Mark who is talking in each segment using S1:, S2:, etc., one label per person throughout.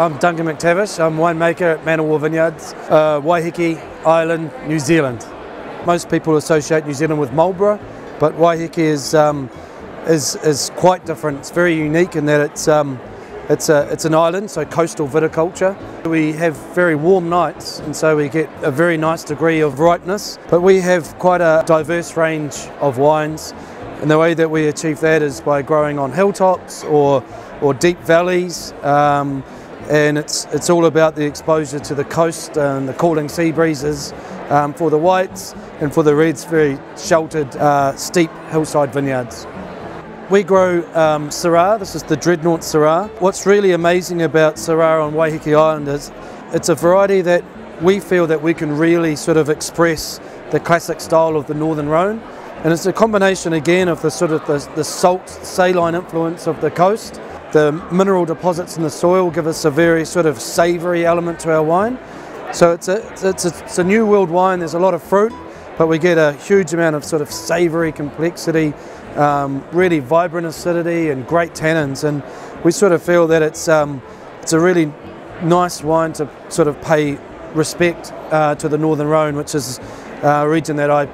S1: I'm Duncan McTavish. I'm winemaker at Man O' War Vineyards, uh, Waiheke Island, New Zealand. Most people associate New Zealand with Marlborough, but Waiheke is, um, is, is quite different. It's very unique in that it's, um, it's, a, it's an island, so coastal viticulture. We have very warm nights, and so we get a very nice degree of ripeness, but we have quite a diverse range of wines. And the way that we achieve that is by growing on hilltops or, or deep valleys. Um, and it's, it's all about the exposure to the coast and the cooling sea breezes um, for the whites and for the reds, very sheltered, uh, steep hillside vineyards. We grow um, Syrah, this is the Dreadnought Syrah. What's really amazing about Syrah on Waiheke Island is it's a variety that we feel that we can really sort of express the classic style of the Northern Rhone. And it's a combination again of the sort of the, the salt saline influence of the coast. The mineral deposits in the soil give us a very sort of savoury element to our wine. So it's a, it's, a, it's a new world wine, there's a lot of fruit, but we get a huge amount of sort of savoury complexity um, really vibrant acidity and great tannins. And we sort of feel that it's, um, it's a really nice wine to sort of pay respect uh, to the Northern Rhone, which is a region that I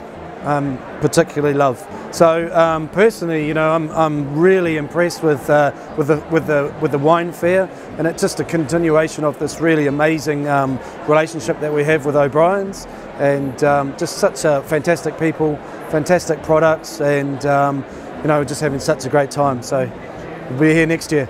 S1: um, particularly love. So um, personally, you know, I'm, I'm really impressed with uh, with the with the with the wine fair, and it's just a continuation of this really amazing um, relationship that we have with O'Brien's, and um, just such a fantastic people, fantastic products, and um, you know, just having such a great time. So we'll be here next year.